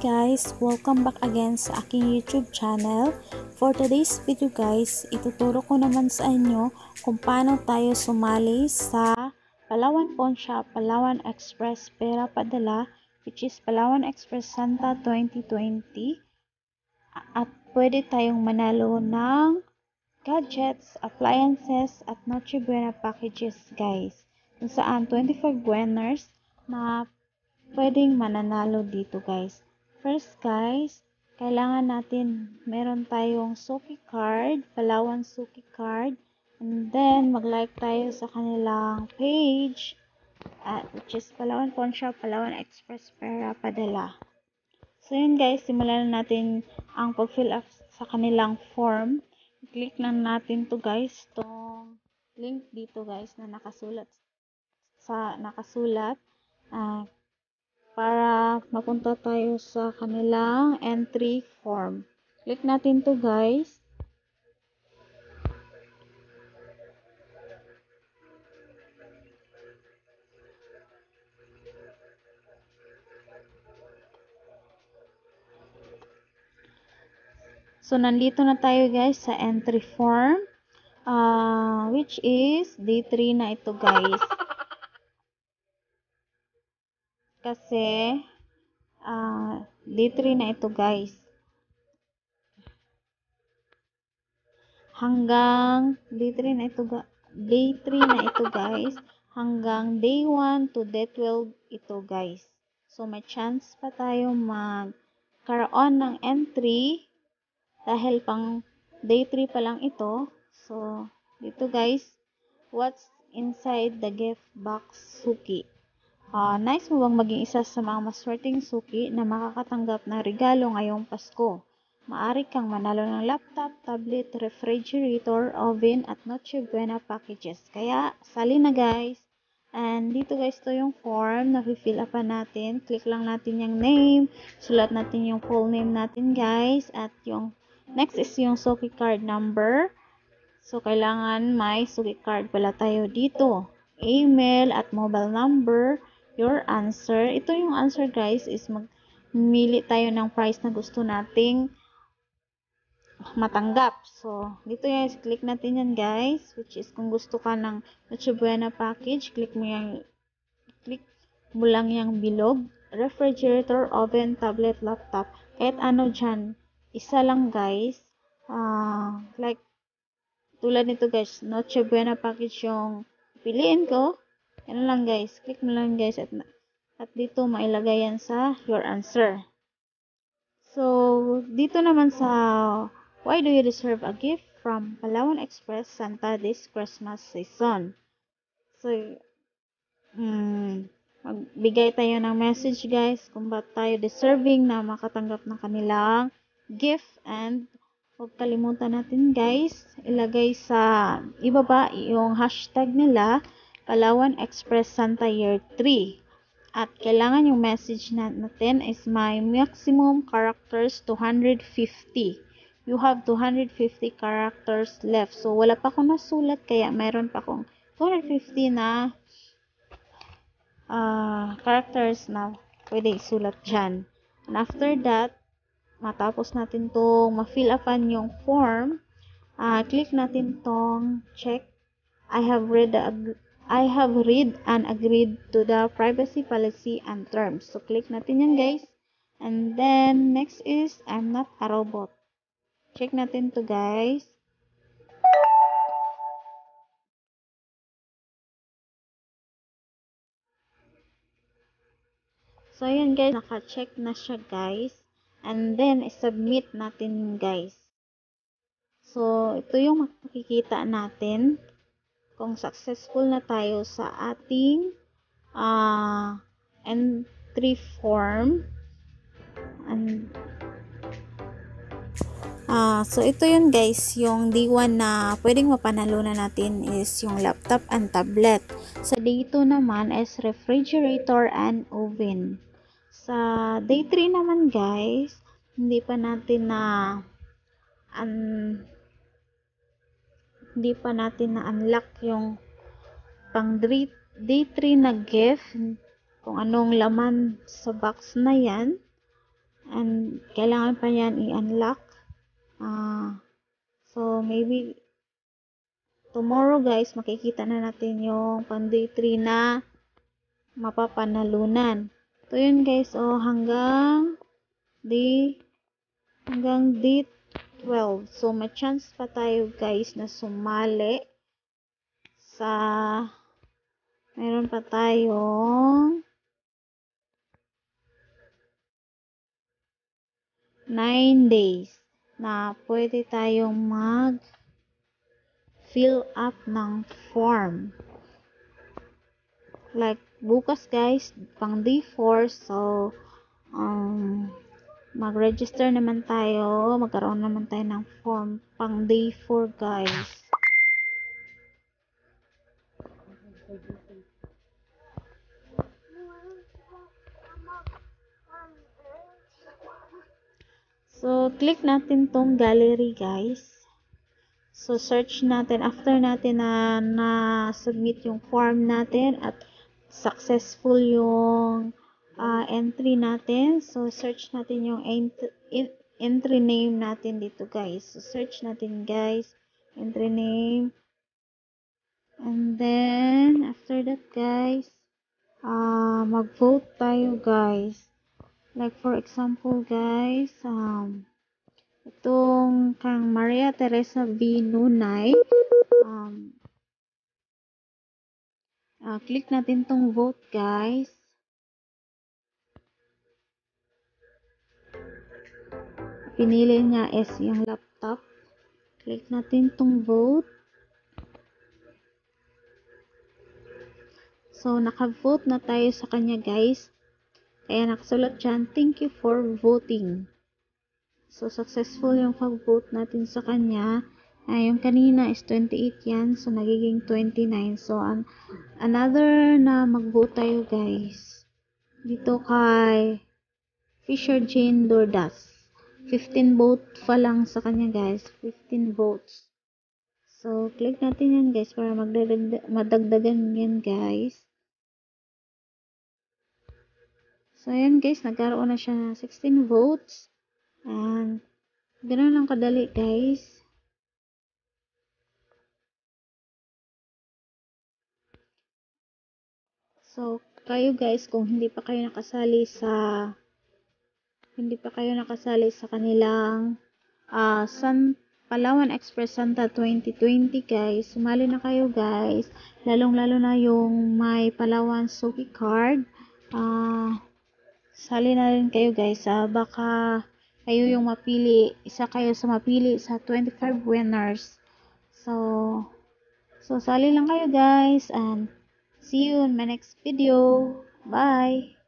guys! Welcome back again sa aking YouTube channel. For today's video guys, ituturo ko naman sa inyo kung paano tayo sumali sa Palawan Pawn Shop, Palawan Express Pera Padala, which is Palawan Express Santa 2020. At pwede tayong manalo ng gadgets, appliances, at Noche Buena packages guys. Kung saan 25 winners na pwedeng mananalo dito guys. First guys, kailangan natin meron tayong Suki card, Palawan Suki card. And then, mag-like tayo sa kanilang page, uh, which is Palawan Pawn Shop, Palawan Express Pera Padala. So yun guys, simulan na natin ang pag-fill up sa kanilang form. Click lang natin to guys, tong link dito guys na nakasulat sa nakasulat. Uh, para mapunta tayo sa kanilang entry form. Click natin to guys. So, nandito na tayo guys sa entry form. Uh, which is day 3 na ito guys. Kasi, uh, day 3 na ito guys. Hanggang, day 3 na ito, day 3 na ito guys. Hanggang day 1 to day 12 ito guys. So, may chance pa tayo magkaroon ng entry dahil pang day 3 pa lang ito. So, dito guys, what's inside the gift box suki? Uh, nice mo bang maging isa sa mga maswerteng suki na makakatanggap ng regalo ngayong Pasko? Maari kang manalo ng laptop, tablet, refrigerator, oven, at Noche Buena packages. Kaya, sali na guys! And dito guys, to yung form na fill up natin. Click lang natin yung name. Sulat natin yung full name natin guys. At yung next is yung Suki card number. So, kailangan may Suki card pala tayo dito. Email at mobile number your answer. Ito yung answer guys is magmili tayo ng price na gusto nating matanggap. So, dito guys, click natin yan guys, which is kung gusto ka ng Noche Buena package, click mo yung, click mo lang yung bilog, refrigerator, oven, tablet, laptop, kahit ano dyan, isa lang guys, uh, like, tulad nito guys, Noche Buena package yung piliin ko, yan lang guys. Click mo lang guys at, at dito mailagay yan sa your answer. So, dito naman sa why do you deserve a gift from Palawan Express Santa this Christmas season? So, mm, magbigay tayo ng message guys kung ba't tayo deserving na makatanggap ng kanilang gift and huwag kalimutan natin guys ilagay sa ibaba yung hashtag nila Palawan Express Santa Year 3. At kailangan yung message natin is my maximum characters 250. You have 250 characters left. So, wala pa akong nasulat kaya mayroon pa akong 250 na uh, characters na pwede isulat dyan. And after that, matapos natin tong ma-fill upan yung form, uh, click natin tong check. I have read the I have read and agreed to the privacy policy and terms. So, click natin yan guys. And then, next is, I'm not a robot. Check natin to guys. So, ayan guys, naka-check na siya guys. And then, submit natin guys. So, ito yung makikita natin kung successful na tayo sa ating uh, entry form. And, uh, so, ito yun guys, yung D1 na pwedeng mapanalo na natin is yung laptop and tablet. Sa D2 naman is refrigerator and oven. Sa day 3 naman guys, hindi pa natin na um, hindi pa natin na-unlock yung pang day 3 na gift kung anong laman sa box na yan and kailangan pa yan i-unlock. Uh, so, maybe tomorrow guys, makikita na natin yung pang day 3 na mapapanalunan. So, yun guys, oh, hanggang day, hanggang day 12. So, may chance pa tayo guys na sumali sa, meron pa tayong 9 days na pwede tayong mag fill up ng form. Like, bukas guys, pang day 4, so, um, mag-register naman tayo, magkaroon naman tayo ng form pang day 4 guys. So, click natin tong gallery guys. So, search natin, after natin na na-submit yung form natin at successful yung uh, entry natin. So, search natin yung ent entry name natin dito guys. So, search natin guys, entry name. And then, after that guys, uh, mag-vote tayo guys. Like for example guys, um, itong kang Maria Teresa V. Nunay, um, uh, click natin tong vote guys. Pinili niya is yung laptop. Click natin tong vote. So, naka-vote na tayo sa kanya guys. Kaya nakasulat dyan, thank you for voting. So, successful yung pag-vote natin sa kanya. Ay, yung kanina is 28 yan. So, nagiging 29. So, an another na mag-vote tayo guys. Dito kay Fisher Jane Dordas. 15 vote pa lang sa kanya guys. 15 votes. So click natin yan guys para madagdagan yan guys. So ayan guys nagkaroon na siya ng 16 votes. And ganoon lang kadali guys. So kayo guys kung hindi pa kayo nakasali sa hindi pa kayo nakasali sa kanilang uh, San Palawan Express Santa 2020 guys, sumali na kayo guys. Lalong lalo na yung may Palawan Suki card. Uh, sali na rin kayo guys. Uh, baka kayo yung mapili, isa kayo sa mapili sa 25 winners. So, so sali lang kayo guys and see you in my next video. Bye!